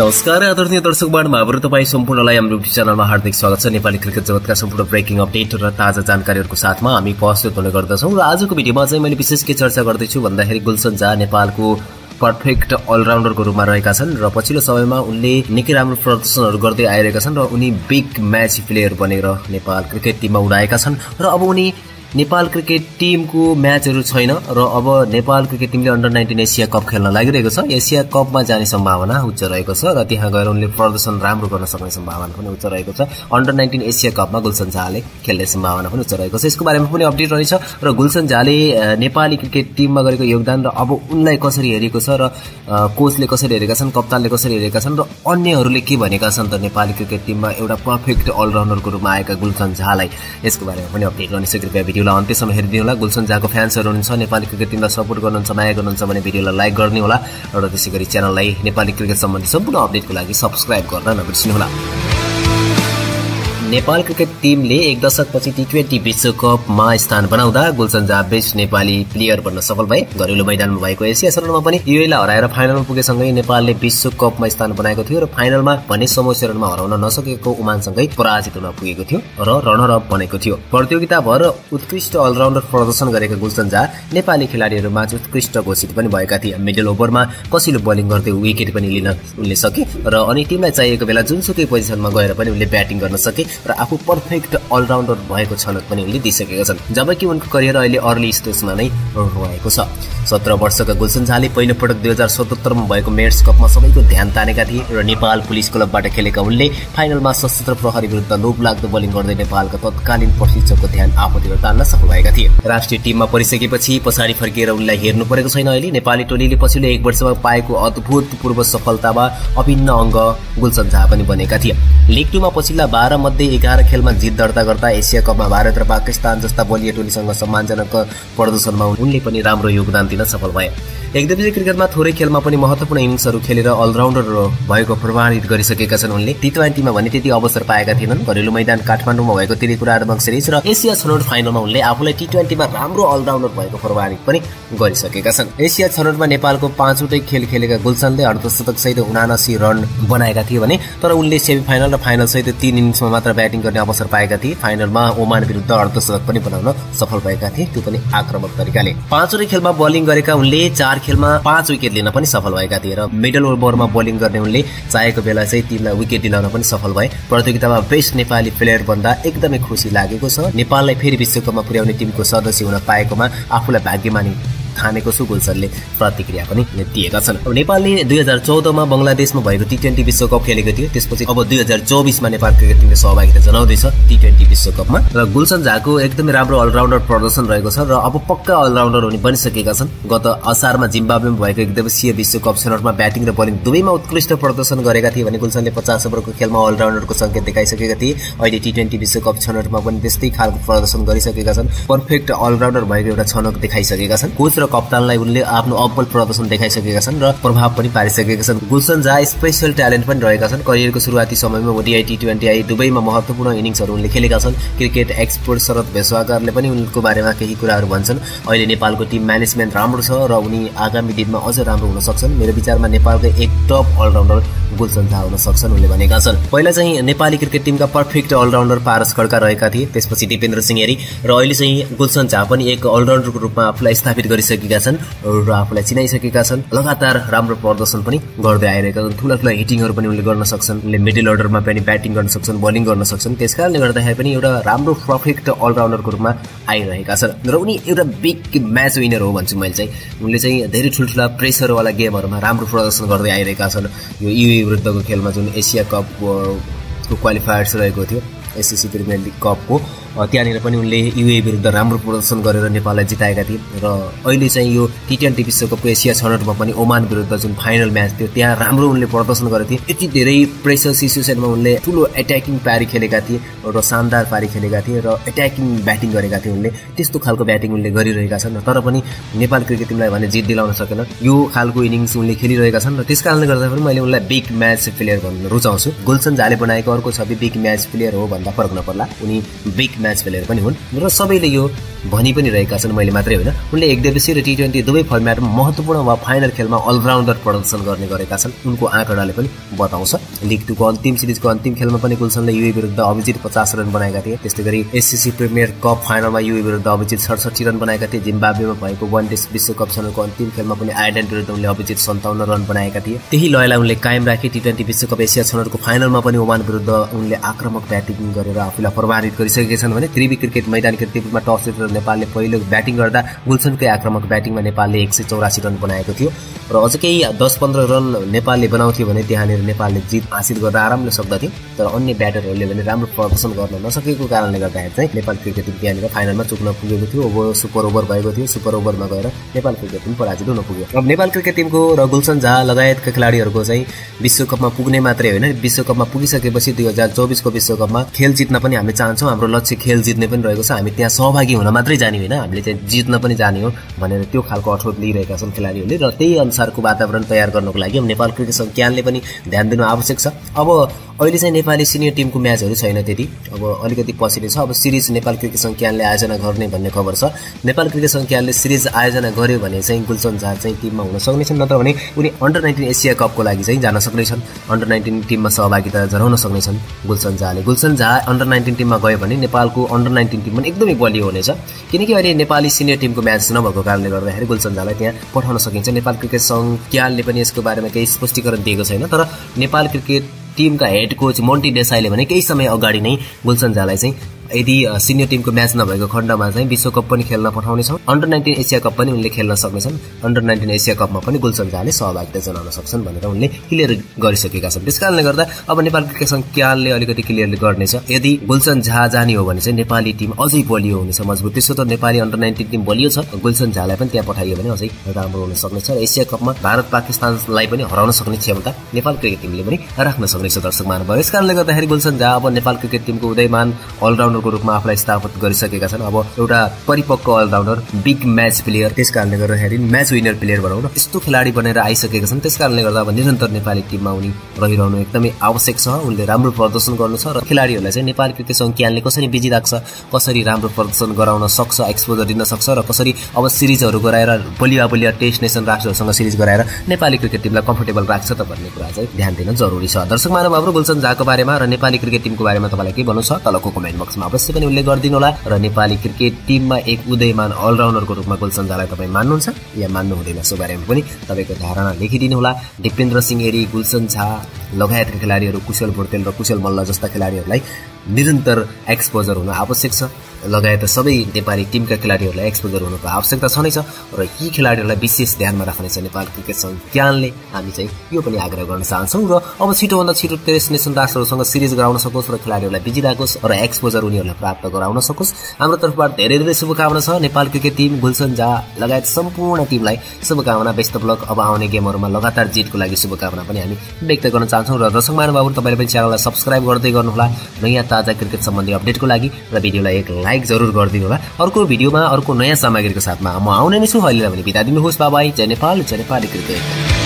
नमस्कार आदरणीय दर्शकबाट महाबर तपाईँ सम्पूर्णलाई हाम्रो च्यानलमा हार्दिक स्वागत छ। नेपाली क्रिकेट जगतका सम्पूर्ण ब्रेकिङ अपडेट र ताजा जानकारीहरूको साथमा हामी प्रस्तुत हुने गर्दछौँ र आजको भिडियोमा चाहिँ मैले विशेष के चर्चा गर्दैछु भन्दाखेरि गुलसन झा नेपालको पर्फेक्ट अलराउन्डरको रूपमा रहेका छन् र पछिल्लो समयमा उनले निकै राम्रो प्रदर्शनहरू गर्दै आइरहेका छन् र उनी बिग म्याच प्लेयर बनेर नेपाल क्रिकेट टिममा उडाएका छन् र अब उनी नेपाल क्रिकेट टिमको म्याचहरू छैन र अब नेपाल क्रिकेट टिमले अन्डर नाइन्टिन एसिया कप खेल्न लागिरहेको छ। एसिया कपमा जाने सम्भावना उच्च रहेको छ र त्यहाँ गएर उनले प्रदर्शन राम्रो गर्न सक्ने सम्भावना पनि उच्च रहेको छ। अन्डर नाइन्टिन एसिया कपमा गुलसन झाले खेल्ने सम्भावना पनि उच्च रहेको छ। यसको बारेमा पनि अपडेट रहेछ र गुलसन झाले नेपाली क्रिकेट टिममा गरेको योगदान र अब उनलाई कसरी हेरेको छ र कोचले कसरी हेरेका छन् कप्तानले कसरी हेरेका छन् र अन्यहरूले के भनेका छन् त नेपाली क्रिकेट टिममा एउटा पर्फेक्ट अलराउन्डरको रूपमा आएका गुलसन झालाई यसको बारेमा पनि अपडेट गर्ने कृपया भिडियोलाई अन्त्यसम्म हेरिदिनु होला गुलसन झाको फ्यान्सहरू हुनुहुन्छ नेपाली क्रिकेट टिमलाई सपोर्ट गर्नुहुन्छ माया गर्नुहुन्छ भने भिडियोलाई लाइक गर्ने होला र त्यसै गरी च्यानललाई नेपाली क्रिकेट सम्बन्धी सम्पूर्ण अपडेटको लागि सब्सक्राइब गर्न नबिर्सिनुहोला। नेपाल क्रिकेट टिमले एक दशकपछि टी ट्वेन्टी विश्वकपमा स्थान बनाउँदा गुलसन बेस्ट नेपाली प्लेयर बन्न सफल भए। घरेलु मैदानमा भएको एसिया चरणमा पनि युएलाई हराएर फाइनलमा पुगेसँगै नेपालले विश्वकपमा स्थान बनाएको थियो र फाइनलमा भने समय चरणमा हराउन नसकेको उमानसँगै पराजित हुन पुगेको थियो र रनर अप बनेको थियो। प्रतियोगिताभर उत्कृष्ट अलराउन्डर प्रदर्शन गरेका गुलसन झा नेपाली खेलाडीहरूमा उत्कृष्ट घोषित पनि भएका थिए। मिडल ओभरमा कसिलो बोलिङ गर्दै विकेट पनि लिन उनले सके र अनि टिमलाई चाहिएको बेला जुनसुकै पोजिसनमा गएर पनि उनले ब्याटिङ गर्न सके। र आफू पर्फेक्ट अलराउन्डर भएको छनक पनि उनले दिइसकेका छन्। जबकि उनको करियर अहिले अर्ली स्टेजमा नै रहेको छ। सत्र वर्षका गुलसन झाले पहिलोपटक दुई हजार सतहत्तरमा भएको मेयर्स कपमा सबैको ध्यान तानेका थिए र नेपाल पुलिस क्लबबाट खेलेका उनले फाइनलमा सशस्त्र प्रहरी विरुद्ध लाग्दो बोलिङ गर्दै नेपालका तत्कालीन प्रशिक्षकको ध्यान आफूतिर तान्न सफल भएका थिए। राष्ट्रिय टिममा परिसकेपछि पछाडि फर्किएर उनलाई हेर्नु परेको छैन अहिले। नेपाली टोलीले पछिल्लो एक वर्षमा पाएको अद्भुतपूर्व सफलतामा अभिन्न अङ्ग गुलसन झा पनि बनेका थिए। लिग टूमा पछिल्ला बाह्र मध्ये एघार खेलमा जित दर्ता गर्दा एसिया कपमा भारत र पाकिस्तान जस्ता बलिया टोलीसँग सम्मानजनक प्रदर्शनमा उनले पनि राम्रो योगदान दिन सफल भए। एकदिवसीय क्रिकेटमा थोरै खेलमा पनि महत्वपूर्ण इनिङ्सहरू खेलेर अलराउन्डर भएको प्रमाणित गरिसकेका छन् उनले। टी ट्वेन्टीमा भने त्यति अवसर पाएका थिएनन्। घरेलु मैदान काठमाडौँमा भएको त्रिपुरा सिरिज र एसिया छनौट फाइनलमा उनले आफूलाई टी ट्वेन्टीमा राम्रो अलराउन्डर भएको प्रमाणित पनि गरिसकेका छन्। एसिया छनौटमा नेपालको पाँचवटै खेल खेलेका गुलसनले अर्धशतक सहित उनासी रन बनाएका थिए भने तर उनले सेमी फाइनल र फाइनल सहित तीन इनिङ्समा मात्र ब्याटिङ गर्ने अवसर पाएका थिए। फाइनलमा ओमान विरुद्ध अर्धशतक पनि बनाउन सफल भएका थिए। त्यो पनि आक्रमक तरिकाले। पाँचवटै खेलमा बलिङ गरेका उनले चार खेलमा पाँच विकेट लिन पनि सफल भएका थिए र मिडल ओभरमा बोलिङ गर्ने उनले चाहेको बेला चाहिँ टिमलाई विकेट दिलाउन पनि सफल भए। प्रतियोगितामा बेस्ट नेपाली प्लेयर भन्दा एकदमै खुसी लागेको छ। नेपाललाई फेरि विश्वकपमा पुर्याउने टिमको सदस्य हुन पाएकोमा आफूलाई भाग्यमानी ठानेको छु गुलसनले प्रतिक्रिया पनि दिएका छन्। नेपालले दुई हजार चौधमा बङ्गलादेशमा भएको टी ट्वेन्टी विश्वकप खेलेको थियो। त्यसपछि अब दुई हजार चौबिसमा नेपाल क्रिकेट टिमले सहभागिता जनाउँदैछ टी ट्वेन्टी विश्वकपमा। र गुलसन झाको एकदमै राम्रो अलराउन्डर प्रदर्शन रहेको छ र अब पक्का अलराउन्डर हुने बनिसकेका छन्। गत असारमा जिम्बाब्वेमा भएको एक दिवसीय विश्वकप सेनरमा ब्याटिङ र बोलिङ दुवैमा उत्कृष्ट प्रदर्शन गरेका थिए भने गुलसनले पचास ओभरको खेलमा अलराउन्डरको सङ्केत देखाइसकेका थिए। अहिले टी ट्वेन्टी विश्वकप छनौटमा पनि त्यस्तै खालको प्रदर्शन गरिसकेका छन्। पर्फेक्ट अलराउन्डर भएको एउटा छनक देखाइसकेका छन्। कोच र कप्तानलाई उनले आफ्नो अब्बल प्रदर्शन देखाइसकेका छन् र प्रभाव पनि पारिसकेका छन्। गुलसन झा स्पेसल ट्यालेन्ट पनि रहेका छन्। करियरको सुरुवाती समयमा ओडिआई टी ट्वेन्टी आई दुवैमा महत्वपूर्ण इनिङ्सहरू उनले खेलेका छन्। क्रिकेट एक्सपोर्ट शरद भेसवाकरले पनि उनको बारेमा केही कुराहरू भन्छन्। अहिले नेपालको टिम म्यानेजमेन्ट राम्रो छ र उनी आगामी दिनमा अझ राम्रो हुन सक्छन्। मेरो विचारमा नेपालको एक टप अलराउन्डर गुलसन झा हुन सक्छन् उनले भनेका छन्। पहिला चाहिँ नेपाली क्रिकेट टिमका पर्फेक्ट अलराउन्डर पारस खड्का रहेका थिए। त्यसपछि दिपेन्द्र सिंह हेरी र अहिले चाहिँ गुलसन झा पनि एक अलराउन्डरको रूपमा आफूलाई स्थापित गरिसकेका छन् र आफूलाई चिनाइसकेका छन्। लगातार राम्रो प्रदर्शन पनि गर्दै आइरहेका छन्। ठुला ठुला हिटिङहरू पनि उनले गर्न सक्छन्। उनले मिडल अर्डरमा पनि ब्याटिङ गर्न सक्छन् बलिङ गर्न सक्छन्। त्यस कारणले गर्दाखेरि पनि एउटा राम्रो पर्फेक्ट अलराउन्डरको रूपमा आइरहेका छन्। र उनी एउटा बिग म्याच विनर हो भन्छु मैले चाहिँ। उनले चाहिँ धेरै ठुल्ठुला प्रेसरवाला गेमहरूमा राम्रो प्रदर्शन गर्दै आइरहेका छन्। यो युए विरुद्धको खेलमा जुन एसिया कपको क्वालिफायर्स रहेको थियो एसएससी प्रिमियर लिग कपको। त्यहाँनिर पनि उनले युए विरुद्ध राम्रो प्रदर्शन गरेर नेपाललाई जिताएका थिए। र अहिले चाहिँ यो टी ट्वेन्टी विश्वकपको एसिया छनौटमा पनि ओमान विरुद्ध जुन फाइनल म्याच थियो त्यहाँ राम्रो उनले प्रदर्शन गरेका थिए। यति धेरै प्रेसर सिचुएसनमा उनले ठुलो एट्याकिङ पारी खेलेका थिए र शानदार पारी खेलेका थिए र एट्याकिङ ब्याटिङ गरेका थिए उनले। त्यस्तो खालको ब्याटिङ उनले गरिरहेका छन् तर पनि नेपाल क्रिकेट टिमलाई भने जित दिलाउन सकेन यो खालको इनिङ्स उनले खेलिरहेका छन् र त्यस कारणले गर्दा पनि मैले उनलाई बिग म्याच प्लेयर भन्न रुचाउँछु। गुलसन झाले बनाएको अर्को छवि बिग म्याच प्लेयर हो भन्दा फरक नपर्ला। उनी बिग म्याच प्लेयर पनि हुन्। र सबैले यो भनि पनि रहेका छन् मैले मात्रै होइन। उनले एक दिवसीय र टी ट्वेन्टी दुवै फर्मेटमा महत्त्वपूर्ण वा फाइनल खेलमा अलराउन्डर प्रदर्शन गर्ने गरेका छन्। उनको आँकडाले पनि बताउँछ। लिग टूको अन्तिम सिरिजको अन्तिम खेलमा पनि गुलसनले युए विरुद्ध अभिजित पचास रन बनाएका थिए। त्यस्तै गरी एससिसी प्रिमियर कप फाइनलमा युए विरुद्ध अभिजित सडसठी रन बनाएका थिए। जिम्बाब्वेमा भएको वान टेस्ट विश्वकप च्यानलको अन्तिम खेलमा पनि आयरल्यान्ड विरुद्ध उनले अभिजित सन्ताउन्न रन बनाएका थिए। त्यही लयलाई उनले कायम राखे टी ट्वेन्टी विश्वकप एसिया छनहरूको फाइनलमा पनि ओमान विरुद्ध उनले आक्रमक ब्याटिङ गरेर आफूलाई प्रभावित गरिसकेका छन्। भने त्रिवी क्रिकेट मैदान क्रिकेटमा टस जितेर नेपालले पहिलो ब्याटिङ गर्दा गुलसनकै आक्रमक ब्याटिङमा नेपालले एक सय चौरासी रन बनाएको थियो। र अझ केही दस पन्ध्र रन नेपालले बनाउँथ्यो भने त्यहाँनिर नेपालले जित हासिल गर्न आरामले सक्दथ्यो तर अन्य ब्याटरहरूले भने राम्रो प्रदर्शन गर्न नसकेको कारणले गर्दाखेरि चाहिँ नेपाल क्रिकेट टिम त्यहाँनिर फाइनलमा चुक्न पुगेको थियो। ओभर सुपर ओभर भएको थियो। सुपर ओभरमा गएर नेपाल क्रिकेट टिम पराजित हुन पुग्यो। अब नेपाल क्रिकेट टिमको र गुलसन झा लगायतका खेलाडीहरूको चाहिँ विश्वकपमा पुग्ने मात्रै होइन। विश्वकपमा पुगिसकेपछि दुई हजार चौबिसको विश्वकपमा खेल जित्न पनि हामी चाहन्छौँ। हाम्रो लक्ष्य खेल जित्ने पनि रहेको छ। हामी त्यहाँ सहभागी हुन मात्रै जाने होइन। हामीले चाहिँ जित्न पनि जाने हो भनेर त्यो खालको अठोट लिइरहेका छन् खेलाडीहरूले र त्यही अनुसारको वातावरण तयार गर्नको लागि नेपाल क्रिकेट सङ्घ ज्ञानले पनि ध्यान दिनु आवश्यक छ। अब अहिले चाहिँ नेपाली सिनियर टिमको म्याचहरू छैन त्यति। अब अलिकति पछिले छ। अब सिरिज नेपाल क्रिकेट सङ्घ क्यानले आयोजना गर्ने भन्ने खबर छ। नेपाल क्रिकेट सङ्घ क्यानले सिरिज आयोजना गर्यो भने चाहिँ गुलसन झा चाहिँ टिममा हुन सक्नेछन्। नत्र भने उनी अन्डर नाइन्टिन एसिया कपको लागि चाहिँ जान सक्नेछन्। अन्डर नाइन्टिन टिममा सहभागिता जनाउन सक्नेछन् गुलसन झाले। गुलसन झा अन्डर नाइन्टिन टिममा गयो भने नेपालको अन्डर नाइन्टिन टिम पनि एकदमै बलियो हुनेछ। किनकि अहिले नेपाली सिनियर टिमको म्याच नभएको कारणले गर्दाखेरि गुलसन झालाई त्यहाँ पठाउन सकिन्छ। नेपाल क्रिकेट सङ्घ क्यालले पनि यसको बारेमा केही स्पष्टीकरण दिएको छैन। तर नेपाल क्रिकेट टिमका हेड कोच मोन्टी देसाईले भने केही समय अगाडि नै गुलसन झालाई चाहिँ यदि सिनियर टिमको म्याच नभएको खण्डमा चाहिँ विश्वकप पनि खेल्न पठाउनेछौँ अन्डर नाइन्टिन एसिया कप पनि उनले खेल्न सक्नेछन्। अन्डर नाइन्टिन एसिया कपमा पनि गुलसन झाले सहभागिता जनाउन सक्छन् भनेर उनले क्लियर गरिसकेका छन्। त्यस कारणले गर्दा अब नेपाल क्रिकेट सङ्घ क्यालले अलिकति क्लियरले गर्नेछ। यदि गुलसन झा जाने हो भने चाहिँ नेपाली टिम अझै बलियो हुनेछ मजबुत। त्यसो त नेपाली अन्डर नाइन्टिन टिम बलियो छ। गुलसन झालाई पनि त्यहाँ पठाइयो भने अझै राम्रो हुन सक्नेछ र एसिया कपमा भारत पाकिस्तानलाई पनि हराउन सक्ने क्षमता नेपाल क्रिकेट टिमले पनि राख्न सक्नेछ दर्शक महानुभाव यस कारणले गर्दाखेरि गुलसन झा अब नेपाल क्रिकेट टिमको उदयमान अलराउन्डर अलराउन्डरको रूपमा आफूलाई स्थापित गरिसकेका छन्। अब एउटा परिपक्व अलराउन्डर बिग म्याच प्लेयर त्यस कारणले गर्दाखेरि म्याच विनर प्लेयर भनौँ यस्तो खेलाडी बनेर आइसकेका छन्। त्यस कारणले गर्दा अब निरन्तर नेपाली टिममा उनी रहिरहनु एकदमै आवश्यक छ। उनले राम्रो प्रदर्शन गर्नु छ र खेलाडीहरूलाई चाहिँ नेपाली क्रिकेट सङ्घ क्यानले कसरी बिजी राख्छ कसरी राम्रो प्रदर्शन गराउन सक्छ एक्सपोजर दिन सक्छ र कसरी अब सिरिजहरू गराएर बलिया बलिया टेस्ट नेसन राष्ट्रहरूसँग सिरिज गराएर नेपाली क्रिकेट टिमलाई कम्फर्टेबल राख्छ त भन्ने कुरा चाहिँ ध्यान दिन जरुरी छ। दर्शक मानव गुलसन झाको बारेमा र नेपाली क्रिकेट टिमको बारेमा तपाईँलाई के भन्नु छ तलको कमेन्ट बक्समा अवश्य पनि उल्लेख गरिदिनु होला। र नेपाली क्रिकेट टिममा एक उदयमान अलराउन्डरको रूपमा गुलसन्जालाई तपाईँ मान्नुहुन्छ या मान्नु हुँदैन सो बारेमा पनि तपाईँको धारणा लेखिदिनु होला। दिपेन्द्र सिंह एरी गुलसन झा लगायतका खेलाडीहरू कुशल भोटेल र कुशल मल्ल जस्ता खेलाडीहरूलाई निरन्तर एक्सपोजर हुन आवश्यक छ। लगायत सबै नेपाली टिमका खेलाडीहरूलाई एक्सपोजर हुनुको आवश्यकता छँदैछ र यी खेलाडीहरूलाई विशेष ध्यानमा राख्नेछ नेपाल क्रिकेट सङ्घ ज्ञानले हामी चाहिँ यो पनि आग्रह गर्न चाहन्छौँ र अब छिटोभन्दा छिटो टेस्ट नेसन राष्ट्रहरूसँग सिरिज गराउन सकोस् र खेलाडीहरूलाई बिजी राखोस् र एक्सपोजर उनीहरूलाई प्राप्त गराउन सकोस्। हाम्रो तर्फबाट धेरै धेरै शुभकामना छ। नेपाल क्रिकेट टिम गुलसन झा लगायत सम्पूर्ण टिमलाई शुभकामना। व्यस्त ब्लक अब आउने गेमहरूमा लगातार जितको लागि शुभकामना पनि हामी व्यक्त गर्न चाहन्छौँ र दर्शक महानुभावहरू तपाईँले पनि च्यानललाई सब्सक्राइब गर्दै गर्नुहोला। नयाँ ताजा क्रिकेट सम्बन्धी अपडेटको लागि र भिडियोलाई एक लाइक जरुर गरिदिनु होला। अर्को भिडियोमा अर्को नयाँ सामग्रीको साथमा म आउने नै छु अहिले भने बिदा दिनुहोस्। Bye bye. जय नेपाल जय नेपाली क्रिकेट।